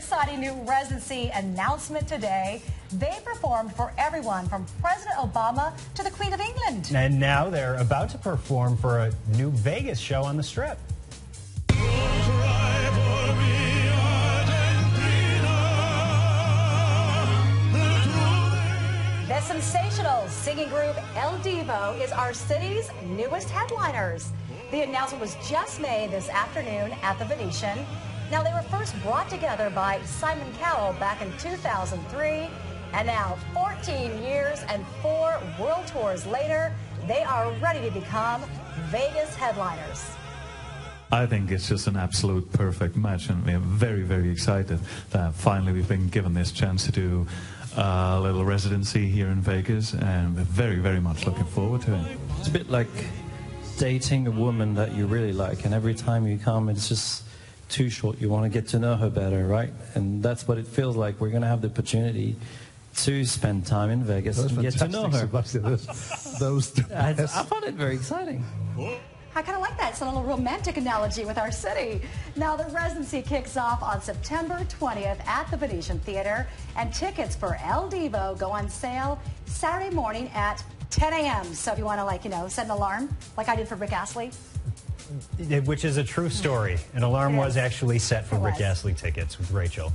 exciting new residency announcement today. They performed for everyone from President Obama to the Queen of England. And now they're about to perform for a new Vegas show on the Strip. The sensational singing group Il Divo is our city's newest headliners. The announcement was just made this afternoon at the Venetian. Now, they were first brought together by Simon Cowell back in 2003, and now 14 years and four world tours later, they are ready to become Vegas headliners. I think it's just an absolute perfect match, and we're very, very excited that finally we've been given this chance to do a little residency here in Vegas, and we're very, very much looking forward to it. It's a bit like dating a woman that you really like, and every time you come, it's just too short. You want to get to know her better, right? And that's what it feels like. We're going to have the opportunity to spend time in Vegas and get to know her. Those two. I, I found it very exciting. I kind of like that. It's a little romantic analogy with our city. Now, the residency kicks off on September 20th at the Venetian Theater, and tickets for Il Divo go on sale Saturday morning at 10 a.m. So if you want to, like, you know, set an alarm, like I did for Rick Astley. Which is a true story. An alarm was actually set for Rick. Astley tickets with Rachel.